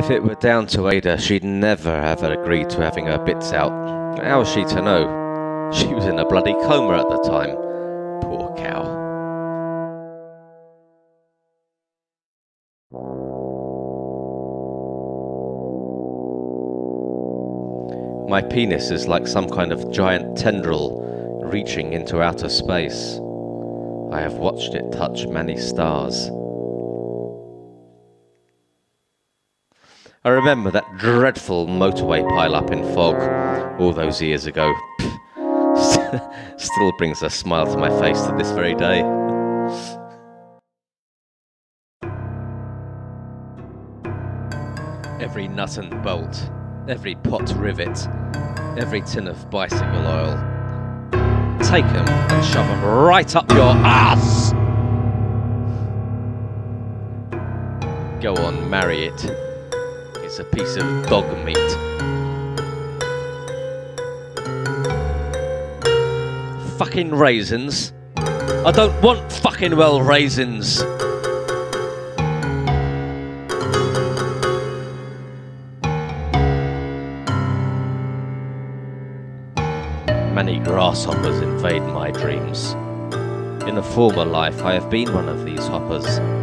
If it were down to Ada, she'd never have agreed to having her bits out. How was she to know? She was in a bloody coma at the time. Poor cow. My penis is like some kind of giant tendril reaching into outer space. I have watched it touch many stars. I remember that dreadful motorway pile-up in fog all those years ago. Still brings a smile to my face to this very day. Every nut and bolt, every pot rivet, every tin of bicycle oil. Take 'em and shove 'em right up your ass! Go on, marry it. It's a piece of dog meat. Fucking raisins. I don't want fucking well raisins. Many grasshoppers invade my dreams. In a former life, I have been one of these hoppers.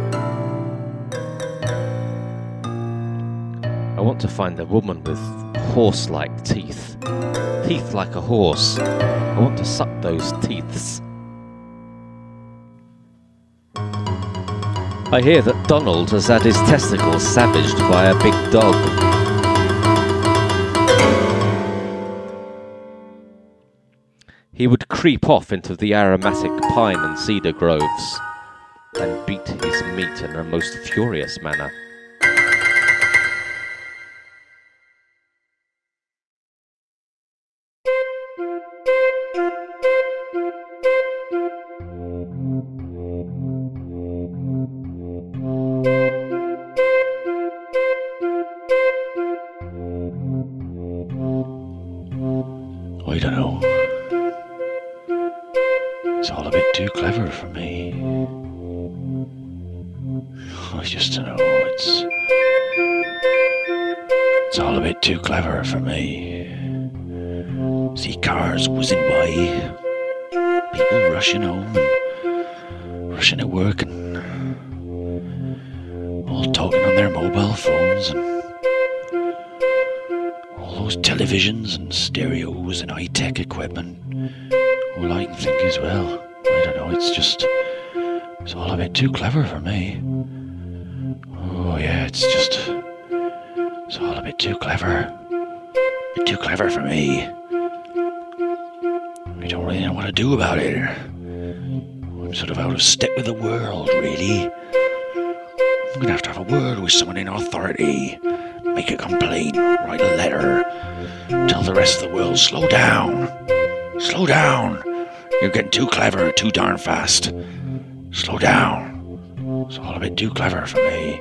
To find a woman with horse like teeth. Teeth like a horse. I want to suck those teeths. I hear that Donald has had his testicles savaged by a big dog. He would creep off into the aromatic pine and cedar groves and beat his meat in a most furious manner. For me. Oh yeah, it's just, it's all a bit too clever. A bit too clever for me. I don't really know what to do about it. I'm sort of out of step with the world, really. I'm gonna have to have a word with someone in authority. Make a complaint, write a letter, tell the rest of the world, slow down. Slow down. You're getting too clever too darn fast. Slow down. It's all a bit too clever for me.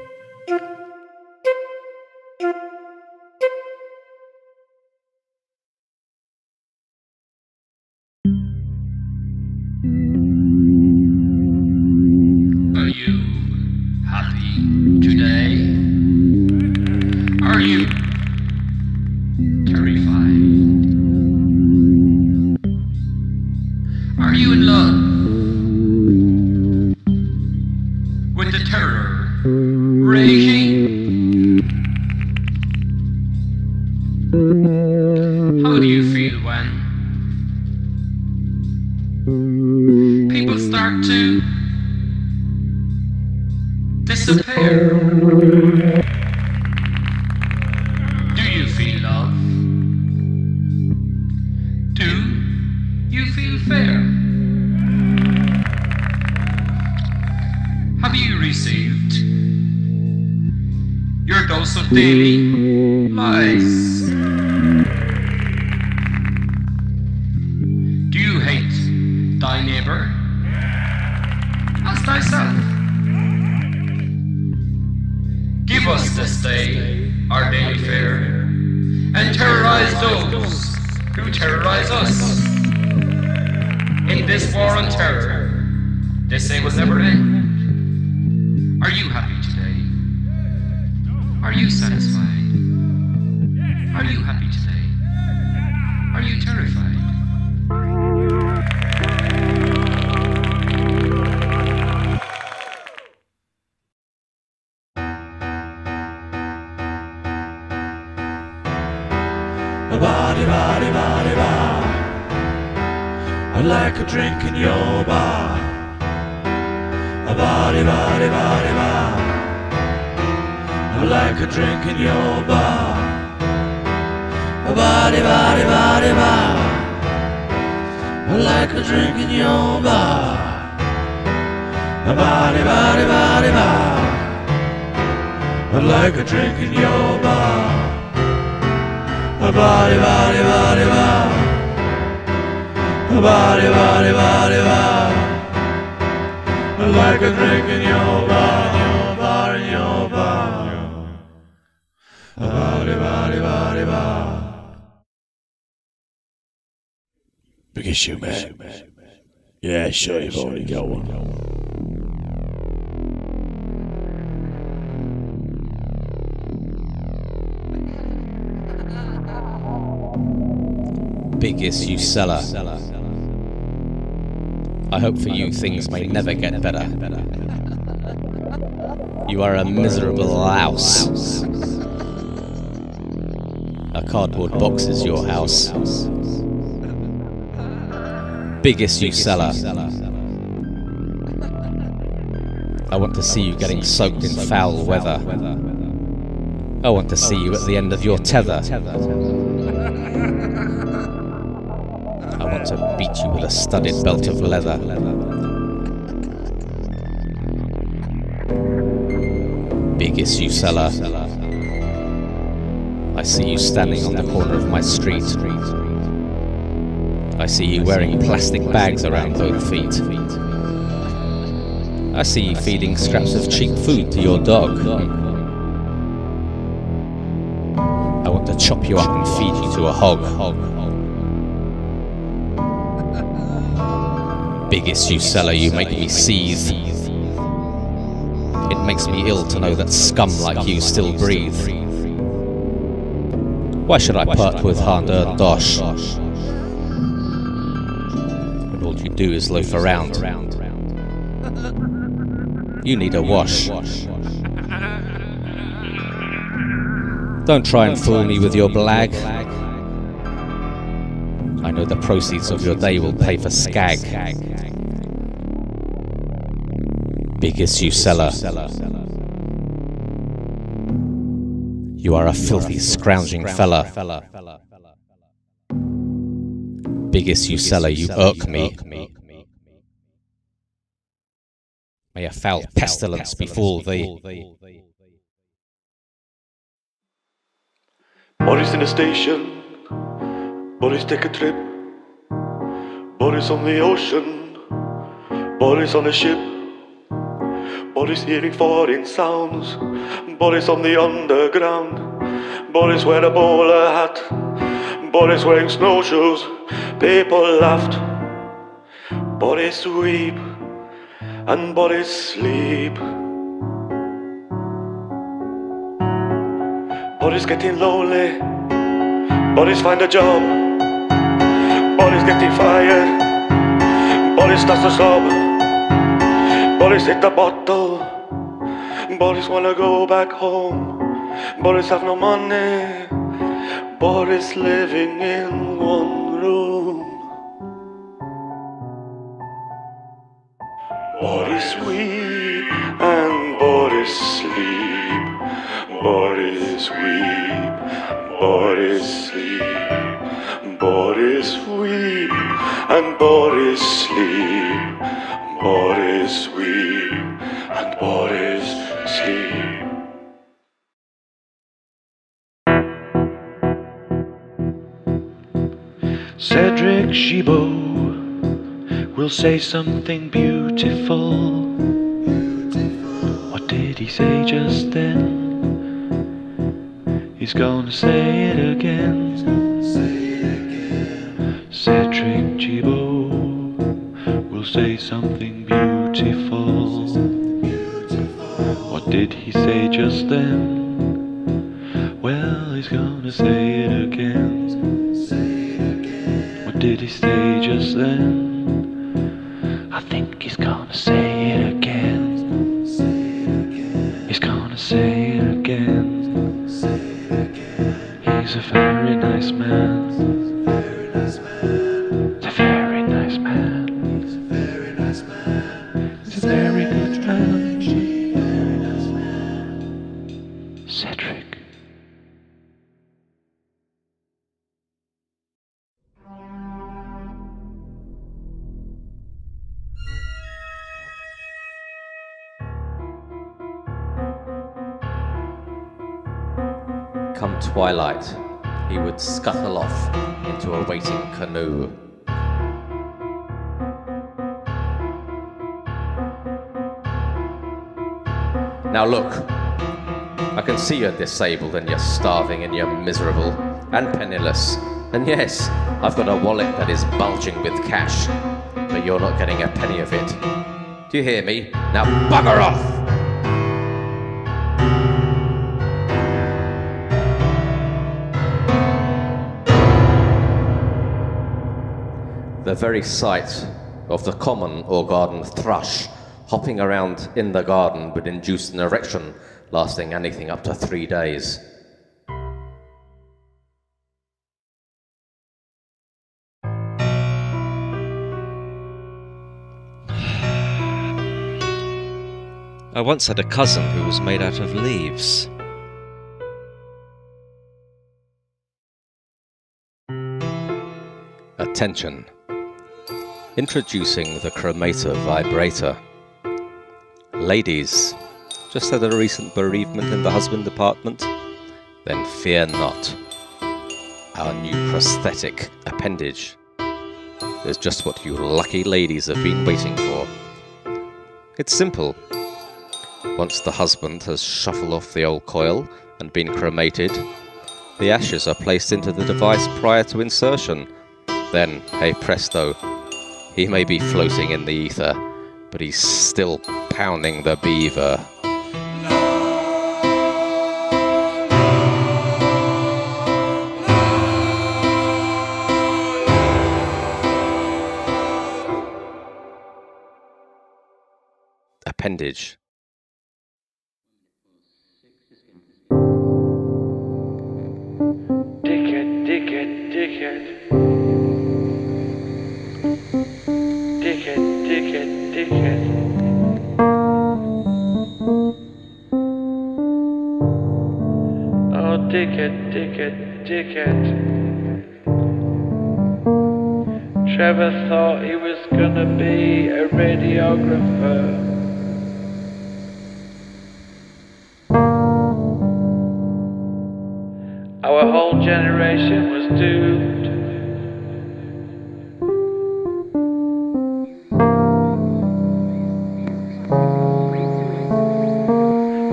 Like a drink in your bar. Body, body, body, bar. Like a drink in your bar. Body, body, body, bar. Like a drink in your bar. Body, body, body, bar. Body, body, body, bar. Like a drink in your bar, A body, body, body. Big issue, man. Yeah, sure, you've already got one. Big Issue seller. I hope for you things may never get better. You are a miserable louse. A cardboard box is your house. Big Issue seller. I want to see you getting soaked in foul weather. I want to see you at the end of your tether. I want to beat you with a studded belt of leather. Big Issue seller. I see you standing on the corner of my street. I see you wearing plastic bags around both feet. I see you feeding scraps of cheap food to your dog. I want to chop you up and feed you to a hog. Big Issue seller, you make me seethe. It makes me ill to know that scum like you still breathe. Why should I part with hard-earned dosh? When all you do is loaf around. You need a wash. Don't try and fool me with your blag. I know the proceeds of your day will pay for skag. Big Issue seller. You are a filthy, scrounging fella. Big Issue seller, you irk me. May a foul pestilence befall thee. Boris in the station. Boris take a trip. Boris on the ocean. Boris on a ship. Boris hearing foreign sounds. Boris on the underground. Boris wear a bowler hat. Boris wearing snowshoes. People laughed. Boris weep. And Boris sleep. Boris getting lonely. Boris find a job. Boris getting fired. Boris start to sob. Boris hit the bottle. Boris wanna go back home. Boris have no money. Boris living in one room. Boris weep and Boris sleep. Boris weep, Boris sleep. Boris weep and Boris sleep. Cedric Gibaud will say something beautiful. What did he say just then? He's gonna say it again. Cedric Gibaud disabled and you're starving and you're miserable and penniless. And yes, I've got a wallet that is bulging with cash, but you're not getting a penny of it. Do you hear me? Now bugger off! The very sight of the common or garden thrush hopping around in the garden would induce an erection lasting anything up to three days. I once had a cousin who was made out of leaves. Attention. Introducing the Chromator Vibrator. Ladies, just had a recent bereavement in the husband department? Then fear not. Our new prosthetic appendage is just what you lucky ladies have been waiting for. It's simple. Once the husband has shuffled off the old coil and been cremated, the ashes are placed into the device prior to insertion. Then, hey presto, he may be floating in the ether, but he's still pounding the beaver. Appendage. Dickhead, dickhead, dickhead. Dickhead, dickhead, dickhead. Oh, dickhead, dickhead, dickhead. Trevor thought he was gonna be a radiographer. Generation was doomed.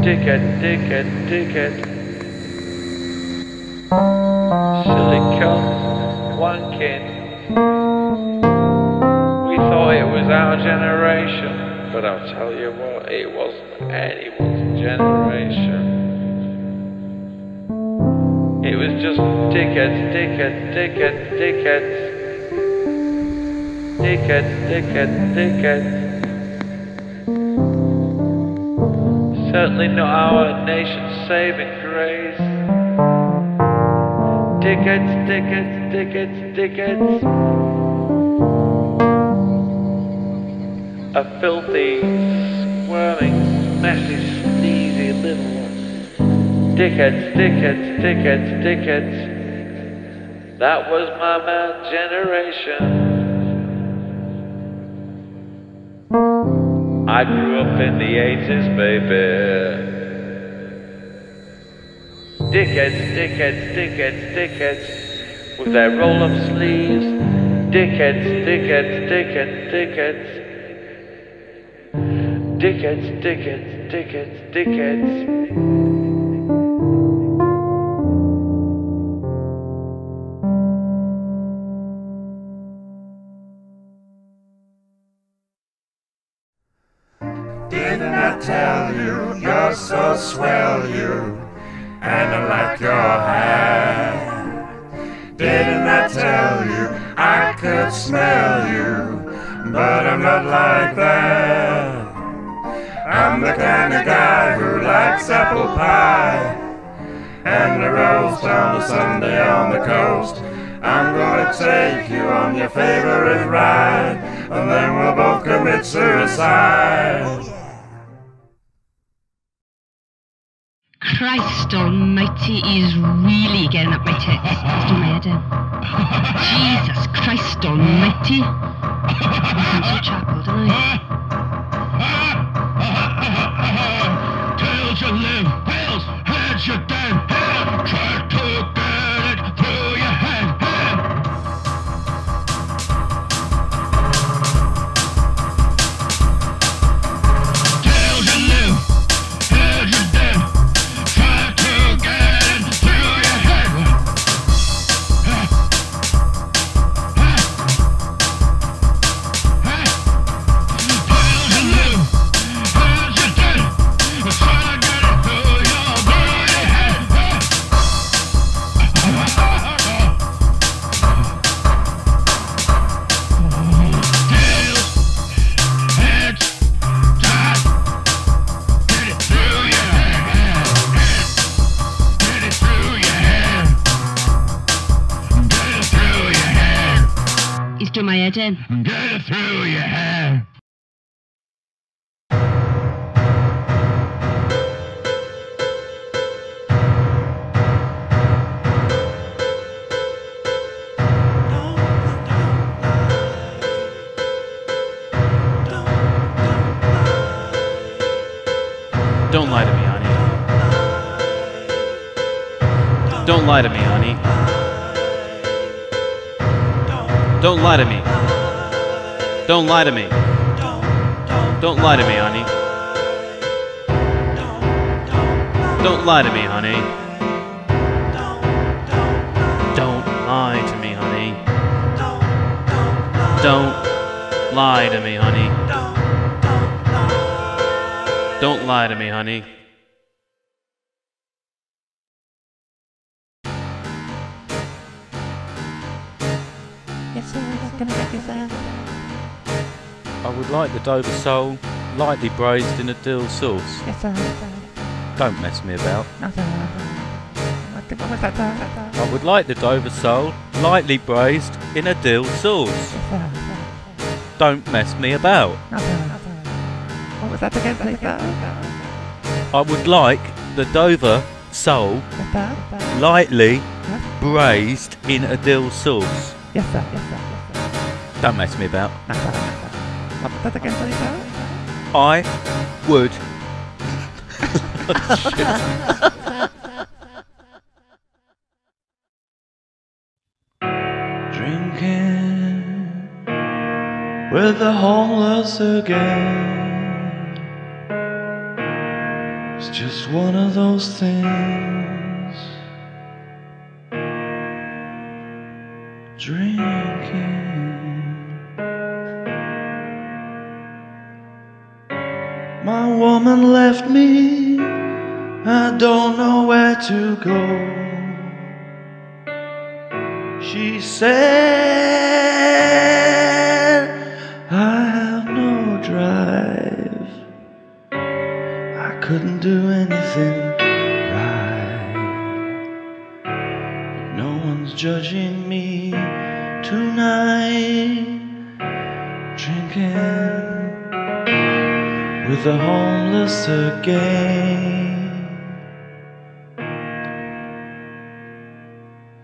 Dickhead, dickhead, dickhead. Silly cunt, wanking. We thought it was our generation, but I'll tell you what, it wasn't anyone's generation. It just dickheads, dickheads, dickheads, dickheads. Dickheads, dickheads, dickheads. Certainly not our nation's saving grace. Dickheads, dickheads, dickheads, dickheads. A filthy, squirming, messy, sneezy little Dickheads, dickheads, dickheads, dickheads. That was my man generation. I grew up in the 80s, baby. Dickheads, dickheads, dickheads, dickheads. With their roll up sleeves. Dickheads, dickheads, dickheads, dickheads. Dickheads, dickheads, dickheads, dickheads. You're swell, you, and I like your hair? Didn't I tell you I could smell you, but I'm not like that. I'm the kind of guy who likes apple pie and a roast on a Sunday on the coast. I'm gonna take you on your favorite ride, and then we'll both commit suicide. Christ almighty, is really getting up my tits. He's doing my head in. Jesus Christ almighty. I'm so chapel, don't I? Tails you live, tails, heads you down, head, try do my head in. Get it through your hair. Don't lie to me, honey. Don't lie to me, honey. Don't lie to me. Don't lie to me. Don't lie to me, honey. Don't lie to me, honey. Don't lie to me, honey. Don't lie to me, honey. Don't lie to me, honey. Would like the Dover sole lightly braised in a dill sauce. Yes, sir. Don't mess me about. No, sir. What, what was that, sir? I would like the Dover sole lightly braised in a dill sauce. Yes, sir. Don't mess me about. No. What was that again, please. I would like the Dover sole lightly braised in a dill sauce. Yes, sir. Yes, sir. Yes, sir. Don't mess me about. No, sir. No, sir. What was that again, please, sir? I would. Drinking with the homeless again. It's just one of those things. Drinking. Woman left me. I don't know where to go. She said, I have no drive. I couldn't do anything right. But no one's judging the homeless again.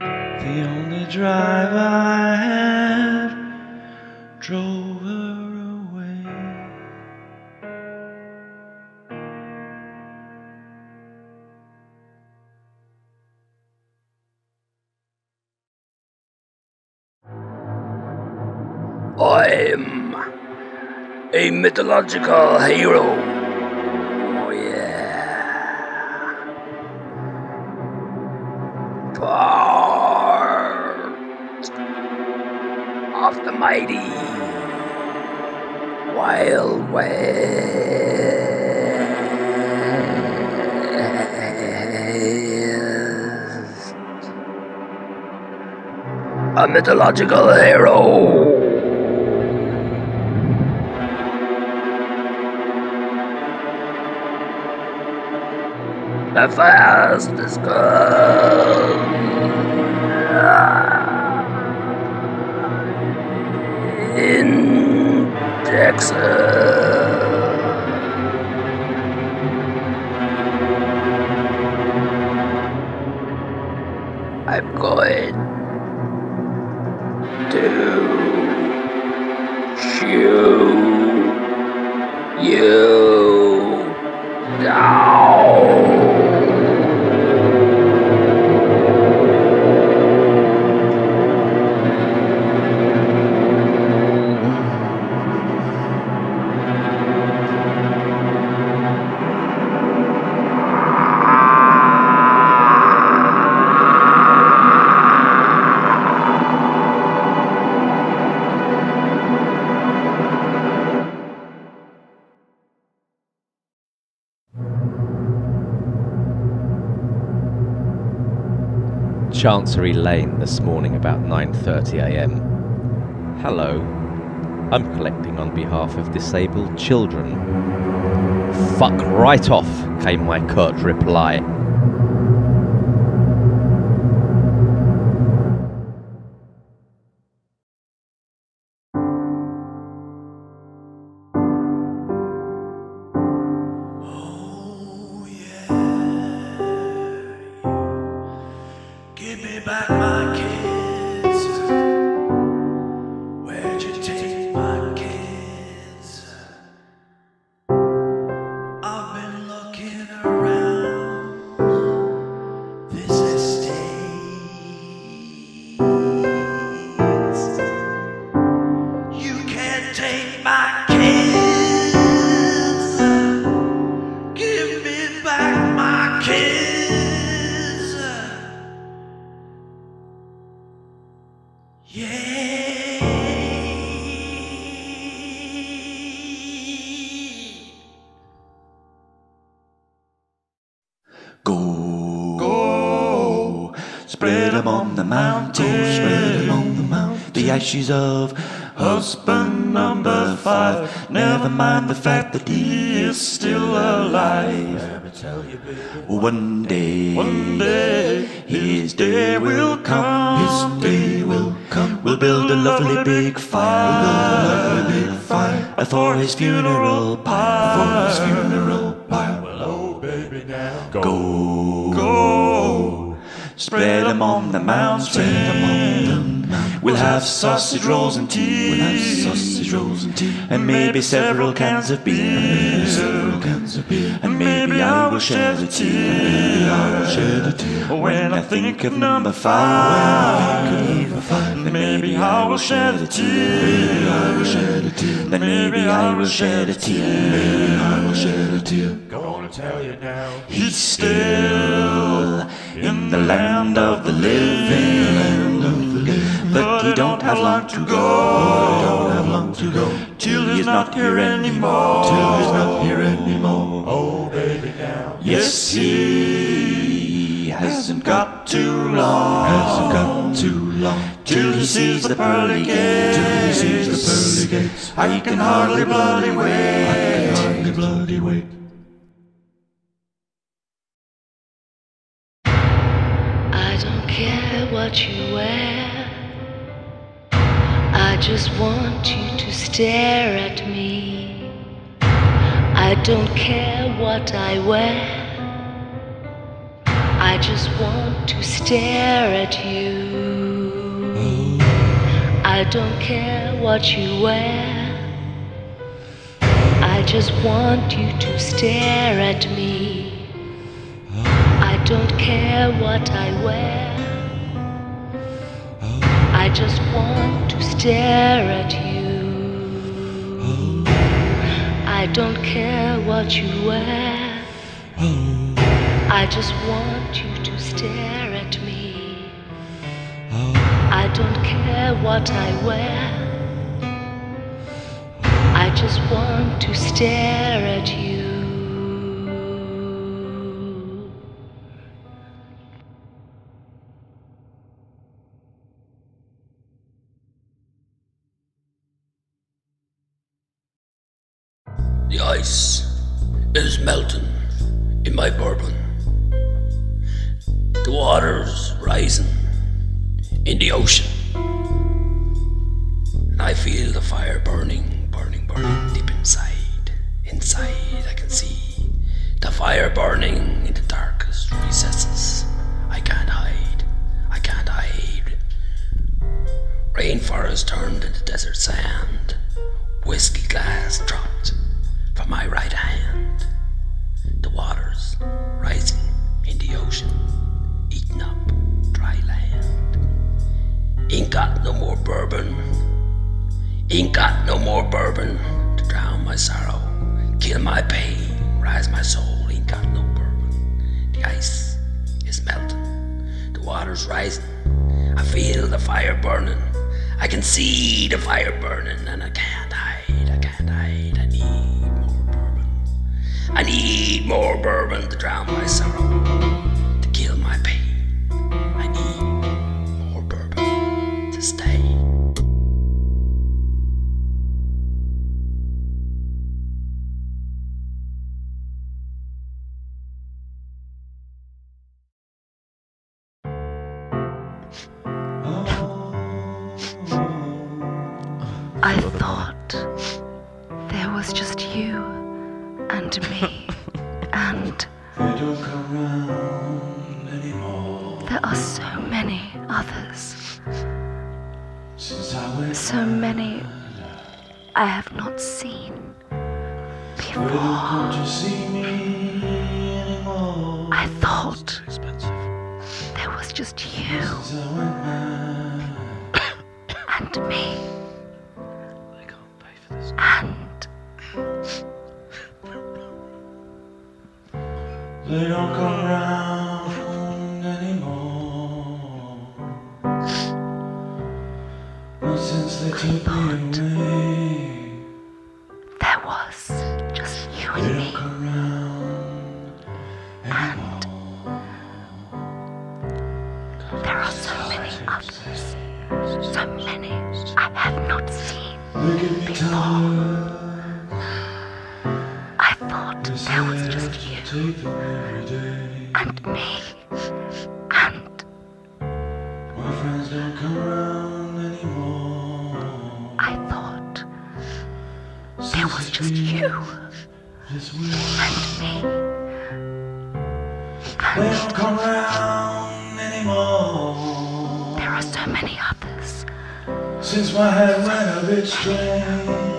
The only drive I mythological hero. Oh, yeah. Part of the mighty Wild West. A mythological hero. The gun in Texas. Chancery Lane this morning about 9:30 a.m. Hello. I'm collecting on behalf of disabled children. Fuck right off, came my curt reply. Mountain. The ashes of husband number five. Never mind the fact that he is still alive. One day, one day, his day will come. His day will come. We'll build a lovely big fire, lovely big fire for his funeral pyre. For his funeral pyre. Well, oh baby now, go, go, spread 'em on the mountain. We'll have sausage rolls and tea. We'll have sausage rolls and tea. And maybe several cans of beer. And maybe several cans of beer. And maybe I will share the tea. And maybe I will share the tea. When I think of number five. When I think of number five. Then maybe I will share the tea. Maybe I will share the tea. Then maybe I will share the tea. Maybe I will share the tea. Gonna tell you now. He's still in the land of the living. But he don't have long to go. Don't have long to go. Till he's not here anymore. Till he's not here anymore. Oh, baby, now. Yes, he hasn't got too long. Hasn't got too long. Till he sees the pearly gates. Till he sees the pearly gates. I can hardly bloody wait. I can hardly bloody wait. I don't care what you wear. I just want you to stare at me. I don't care what I wear. I just want to stare at you. I don't care what you wear. I just want you to stare at me. I don't care what I wear. I just want to stare at you. I don't care what you wear. I just want you to stare at me. I don't care what I wear. I just want to stare at you. Is melting in my bourbon. The water's rising in the ocean. And I feel the fire burning, burning, burning deep inside. Inside, I can see the fire burning in the darkest recesses. I can't hide. I can't hide. Rainforest turned into desert sand. Whiskey glass dropped from my right hand. The waters rising in the ocean, eating up dry land. Ain't got no more bourbon. Ain't got no more bourbon to drown my sorrow, kill my pain, rise my soul. Ain't got no bourbon. The ice is melting. The water's rising. I feel the fire burning. I can see the fire burning, and I can't hide. I can't hide. I need. I need more bourbon to drown my sorrow, and me and My friends don't come around anymore. I thought there was just you and me They don't come around anymore. There are so many others Since my head went a bit strange.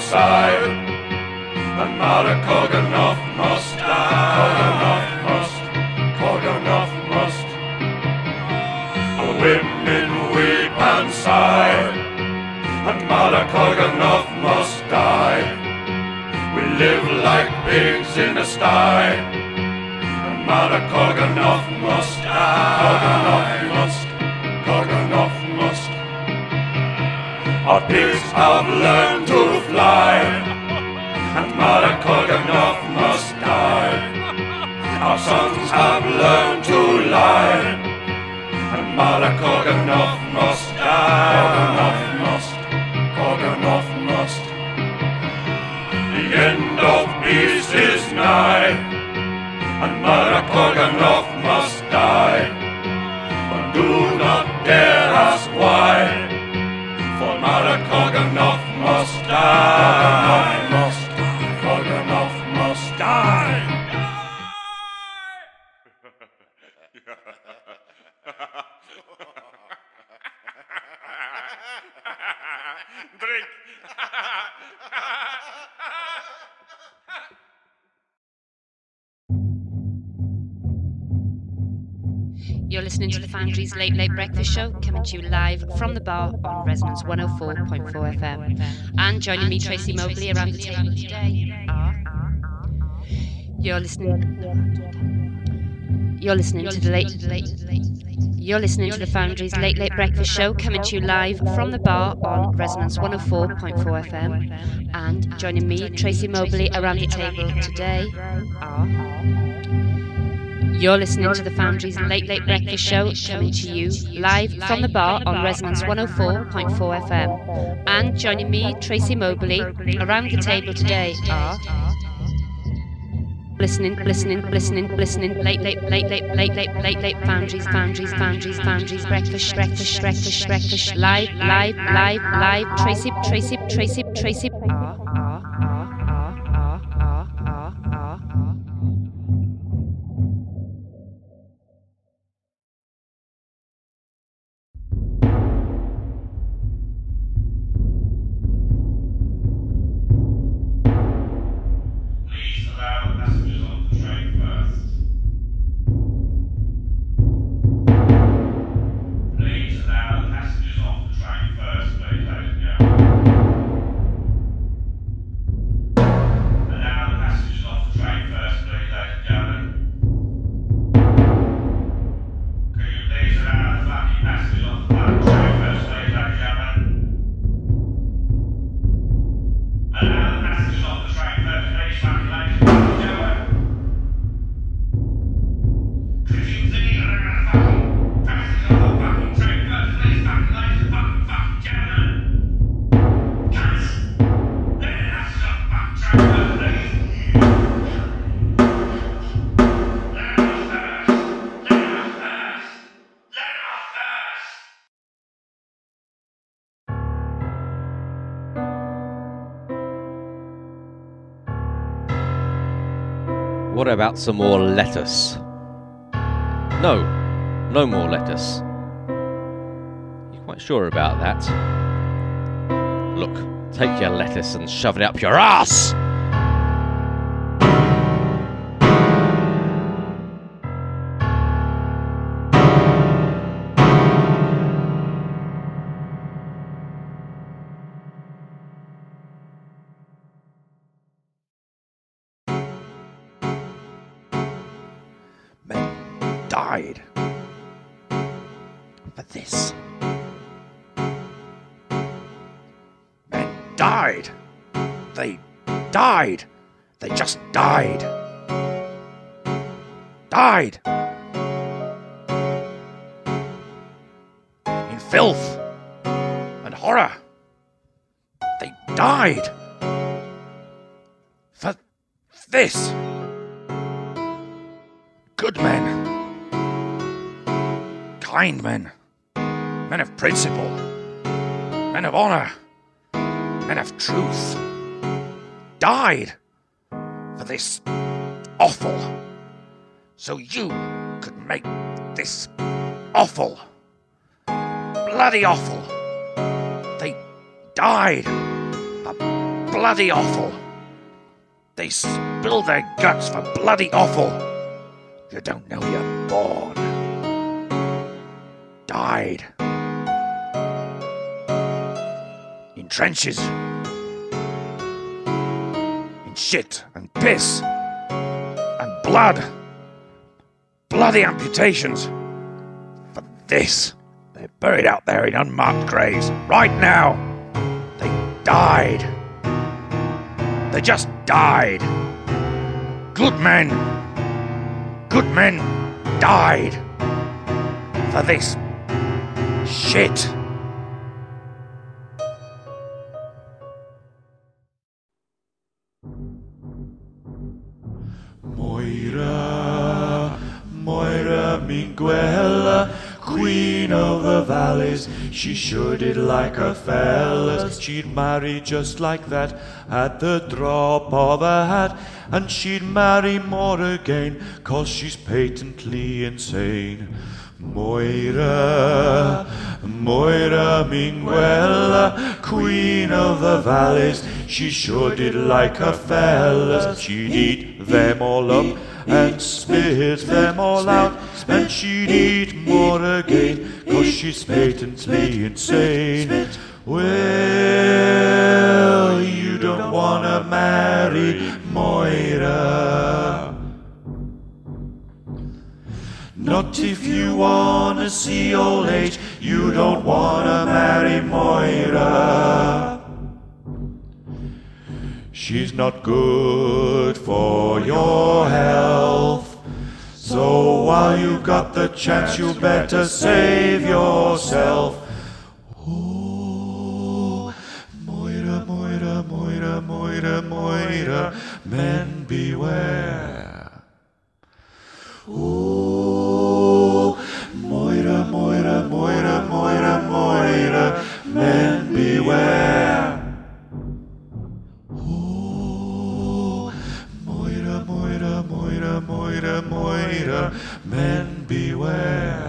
Outside, and Marakoganov must die. Koganov must, Koganov must. The women weep and sigh, and Marakoganov must die. We live like pigs in a sty. Mara Koganov must, Koganov must, Koganov must. Our pigs have learned to fly, and Mara Koganov must die. Our sons have learned to lie, and Mara Koganov must die. Koganov must, Koganov must. The end of peace is nigh and Marakoganov must Foundry's Late Late Breakfast Show, coming to you live from the bar on Resonance 104.4 FM. And joining me, Tracey Moberly, around the table today are. You're listening. You're listening to the late. You're listening to the Foundry's Late Late Breakfast Show, coming to you live from the bar on Resonance 104.4 FM. And joining me, Tracey Moberly, around the table today are. You're listening to the Foundry's Late Late Breakfast Show, coming to you live from the bar on Resonance 104.4 FM. And joining me, Tracey Moberly, around the table today are. Listening, listening, listening, listening, late, late, late, late, late, late, late, late, foundries, foundries, foundries, foundries, breakfast, breakfast, breakfast, breakfast, live, live, live, live, Tracy, Tracy, Tracy, Tracy, about some more lettuce? No, no more lettuce. You quite sure about that? Look, take your lettuce and shove it up your ass! Died. Died. In filth and horror. They died. For this. Good men. Kind men. Men of principle. Men of honor. Men of truth. Died for this awful. So you could make this awful. Bloody awful. They died for bloody awful. They spilled their guts for bloody awful. You don't know you're born. Died. In trenches. Shit and piss. And blood. Bloody amputations. For this. They're buried out there in unmarked graves. Right now. They died. They just died. Good men good men died for this shit. Moira, Moira Minguella, Queen of the Valleys. She sure did like her fellas. She'd marry just like that at the drop of a hat. And she'd marry more again, cause she's patently insane. Moira, Moira Minguella, Queen of the Valleys. She sure did like her fellas. She'd eat them all up and spit them all out. And she'd eat more again, cause she's patently insane. Well, you don't wanna marry Moira. Not if you wanna see old age, you don't wanna marry Moira. She's not good for your health. So while you've got the chance, you better save yourself. Oh, Moira, Moira, Moira, Moira, Moira, men beware. Oh, beware. Oh, Moira, Moira, Moira, Moira, Moira, men beware.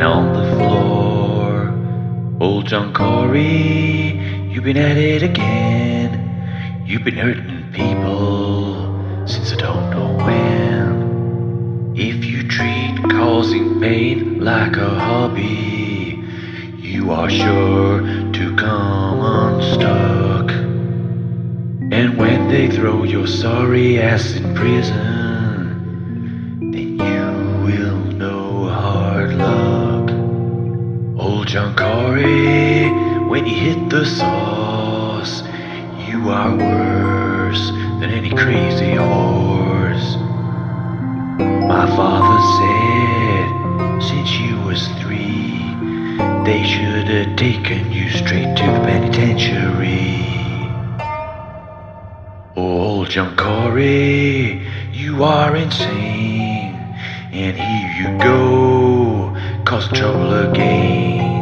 Lying on the floor. Old John Corey, you've been at it again. You've been hurting people since I don't know when. If you treat causing pain like a hobby, you are sure to come unstuck. And when they throw your sorry ass in prison, John Corey, when you hit the sauce, you are worse than any crazy horse. My father said, since you was three, they should have taken you straight to the penitentiary. Old John Corey, you are insane. And here you go, causing trouble again.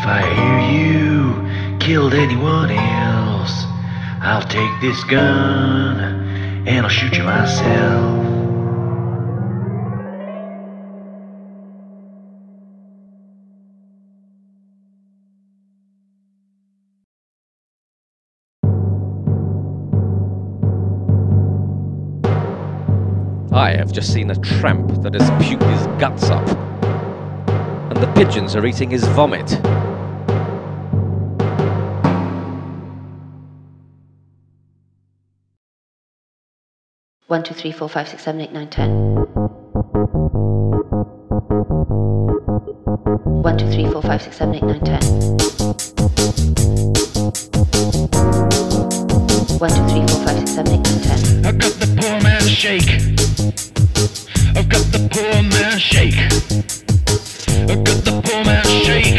If I hear you killed anyone else, I'll take this gun and I'll shoot you myself. I have just seen a tramp that has puked his guts up. And the pigeons are eating his vomit. One, two, three, four, five, six, seven, eight, nine, ten. One, two, three, four, five, six, seven, eight, nine, ten. One, two, three, four, five, six, seven, eight, nine, ten. I got the poor man shake. I've got the poor man shake. I got the poor man shake.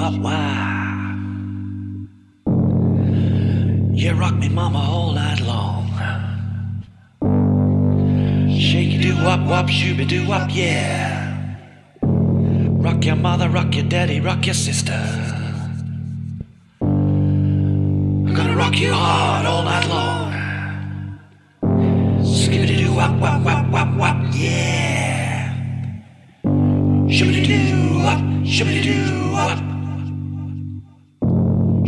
Wop wah. You rock me, mama, all night long. Shake doo wop wop, shooby doo wop, yeah. Rock your mother, rock your daddy, rock your sister. I'm gonna rock you hard all night long. Skibbity doo wop wop wop wop wop, yeah. Shibbity doo wop, shibbity doo wop.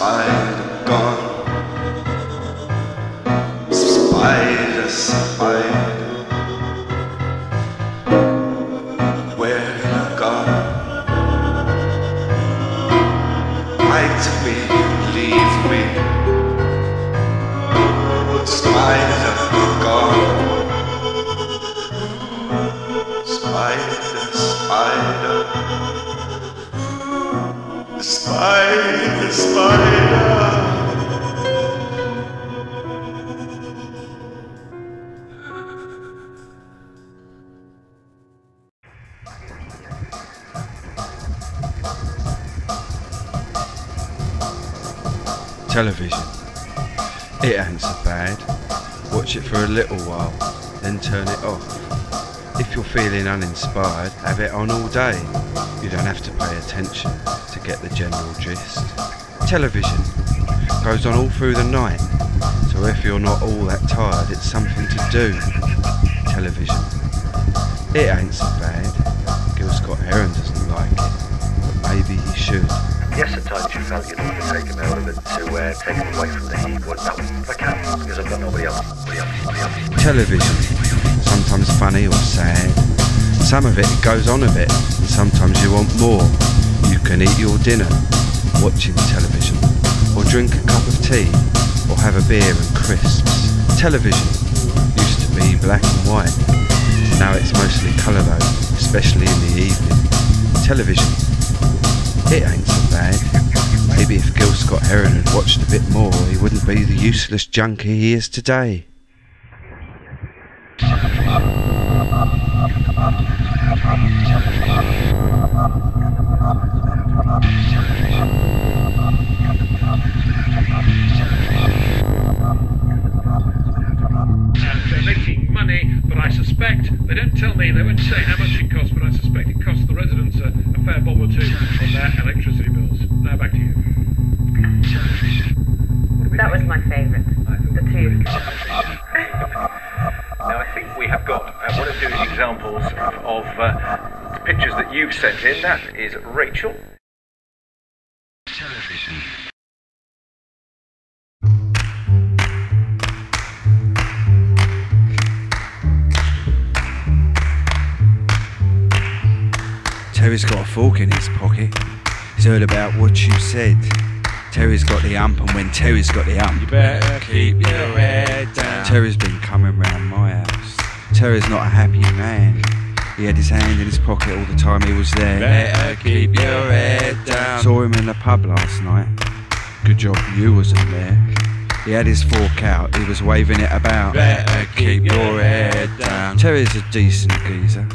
spider gone. Spider, spider. Where you gone? Might we leave me? Spider gone. Spider, spider. Spider, spider. Watch it for a little while, then turn it off. If you're feeling uninspired, have it on all day. You don't have to pay attention to get the general gist. Television goes on all through the night, so if you're not all that tired, it's something to do. Television. It ain't so bad. At times you felt you'd want to take him out of it to uh, take him away from the heat, but no, I can't because I've got nobody else. Nobody else, nobody else. television. Sometimes funny or sad. Some of it goes on a bit, and sometimes you want more. You can eat your dinner watching television, or drink a cup of tea, or have a beer and crisps. Television used to be black and white. Now it's mostly colour though, especially in the evening. Television It ain't so bad. Maybe if Gil Scott Heron had watched a bit more, he wouldn't be the useless junkie he is today. Sent in. That is Rachel. Television. Terry's got a fork in his pocket. He's heard about what you said. Terry's got the amp, and when Terry's got the amp, You better keep your head down. Terry's been coming round my house. Terry's not a happy man. He had his hand in his pocket all the time he was there. Better keep your head down. Saw him in the pub last night. Good job you wasn't there. He had his fork out, he was waving it about. Better keep your head down. Terry's a decent geezer.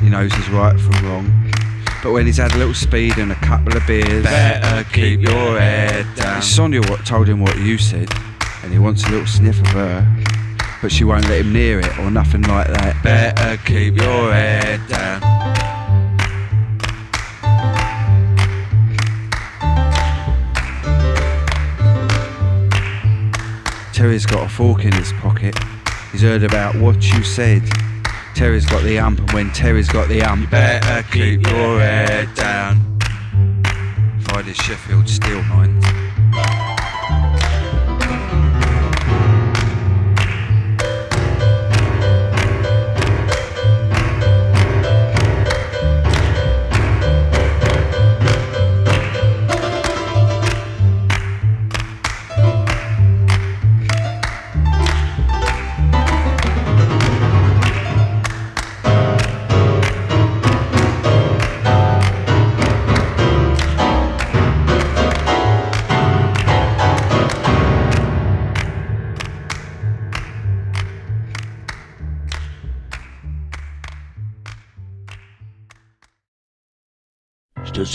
He knows his right from wrong. But when he's had a little speed and a couple of beers, Better keep your head down. It's Sonia what told him what you said, and he wants a little sniff of her. But she won't let him near it or nothing like that. Better keep your head down. Terry's got a fork in his pocket. He's heard about what you said. Terry's got the amp, and when Terry's got the ump, Better keep your head down. His Sheffield steel mind.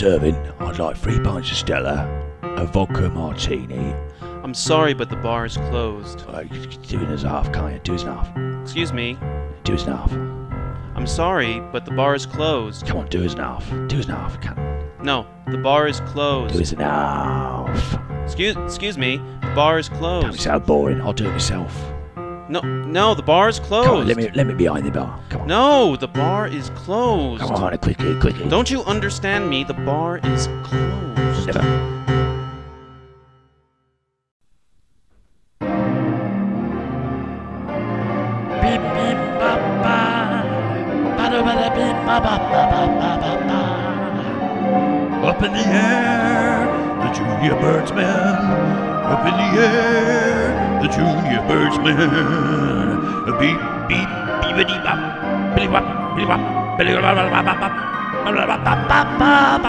Serving. I'd like three pints of Stella, a vodka martini. I'm sorry, but the bar is closed. Uh, do it as half, can't you? Do it as half. Excuse me. Do it as half. I'm sorry, but the bar is closed. Come on, do it as half. Do it as half. Come. No, the bar is closed. Do it as half. Excuse, excuse me. The bar is closed. It's so boring. I'll do it myself. No, no, the bar is closed. Come on, let me let me behind the bar. Come on. No, the bar is closed. Come on, quickly, quickly. Don't you understand me? The bar is closed. Never. Up in the air, the junior birdsman. Up in the air, the junior birdsman. Beep, beep, beepity bop, billy bop, billy bop, billy bop, bop, bop, bop,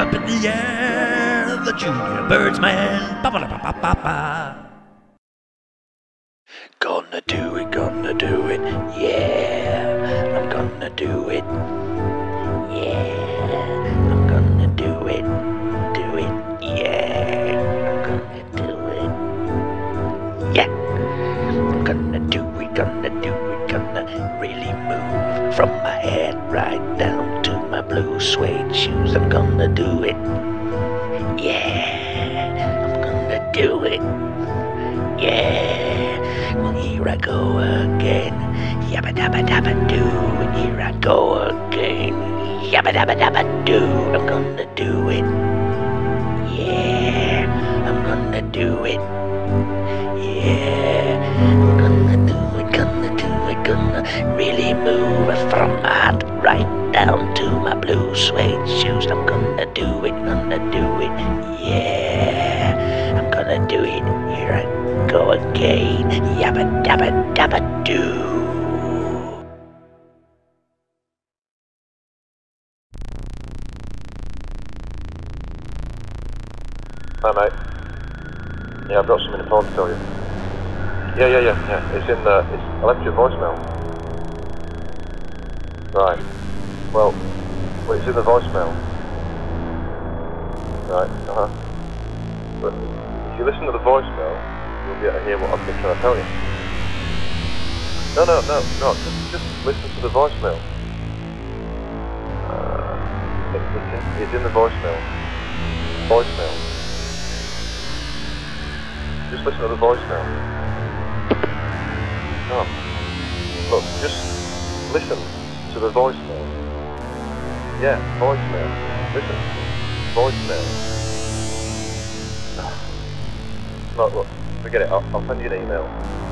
up in the air, the junior birdsman. Ba, ba, ba, ba, ba, ba. Gonna do it, gonna do it, yeah, I'm gonna do it. Gonna do it, gonna really move from my head right down to my blue suede shoes. I'm gonna do it, yeah. I'm gonna do it, yeah. Well, here I go again, yabba dabba dabba do. Here I go again, yabba dabba dabba do. I'm gonna do it. Yeah, I'm gonna do it. Yeah, move from my heart right down to my blue suede shoes. I'm gonna do it, gonna do it, yeah. I'm gonna do it. Here I go again. Yabba dabba dabba doo. Hi, mate. Yeah, I've got something important to tell you. Yeah, yeah, yeah, yeah. It's in the. It's, I left you a voicemail. Right. Well, well, it's in the voicemail. Right. Uh huh. But if you listen to the voicemail, you'll be able to hear what I've been trying to tell you. No, no, no, no. Just, just listen to the voicemail. Uh, it, it's, in, it's in the voicemail. Voicemail. Just listen to the voicemail. No. Look, just listen the voicemail. Yeah, voicemail. Listen. Voicemail. Look, look, forget it. I'll, I'll send you an email.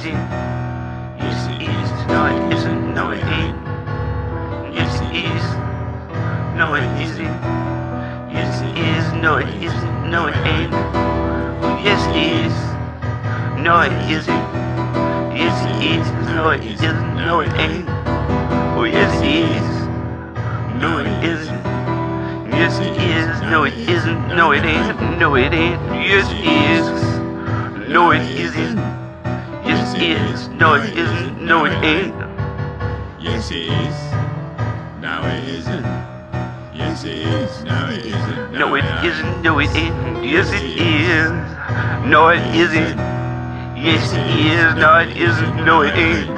No, it isn't. Yes, it is. No, it isn't. No, it ain't. Yes, it is. No, it isn't. Yes, it is. No, it isn't. No, it ain't. Yes, it is. No, it isn't. Yes, it is. No, it isn't. No, it ain't. Oh, yes, it is. No, it isn't. Yes, it is. No, it isn't. No, it ain't. No, it ain't. Yes, it is. No, it isn't. Yes, it is. No, it isn't. No, it ain't. Yes, it is. No, it isn't. Yes, it is. No, it isn't. No, it isn't. No, it ain't. Yes, it is. No, it isn't. Yes, it is. No, it isn't. No, it ain't.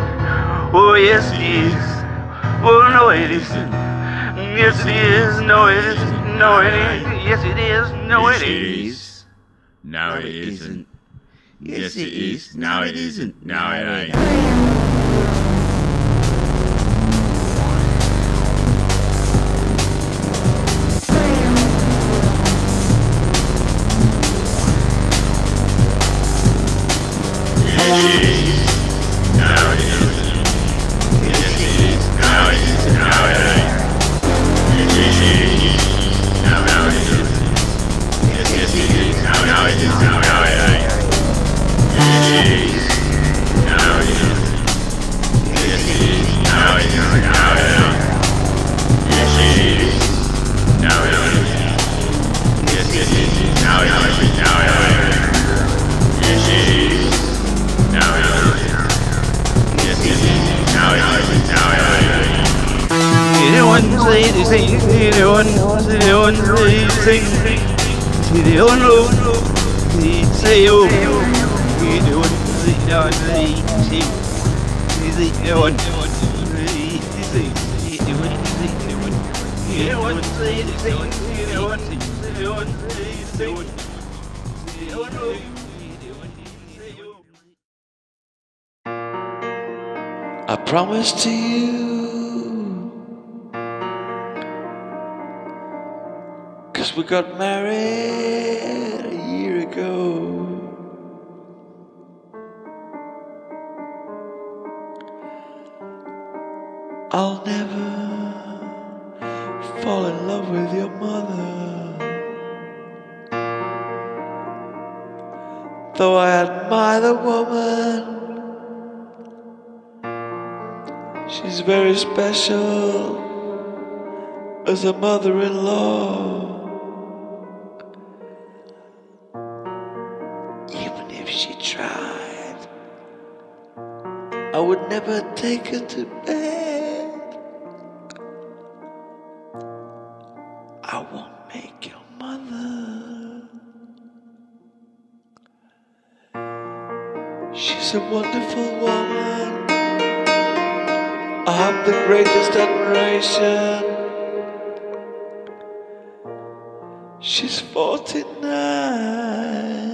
Oh, yes, it is. Oh, no, it isn't. Yes, it is. No, it isn't. No, it ain't. Yes, it is. No, it is. No, it isn't. Yes, it is. No, it isn't. No, it ain't. Anyone say the anyone say the say the say the the? Anyone, anyone say the? Anyone know? I promise to you. Cause we got married a year ago. I'll never fall in love with your mother. Though I admire the woman. She's very special as a mother in law. she tried. I would never take her to bed. I won't make your mother. She's a wonderful woman. I have the greatest admiration. She's 49.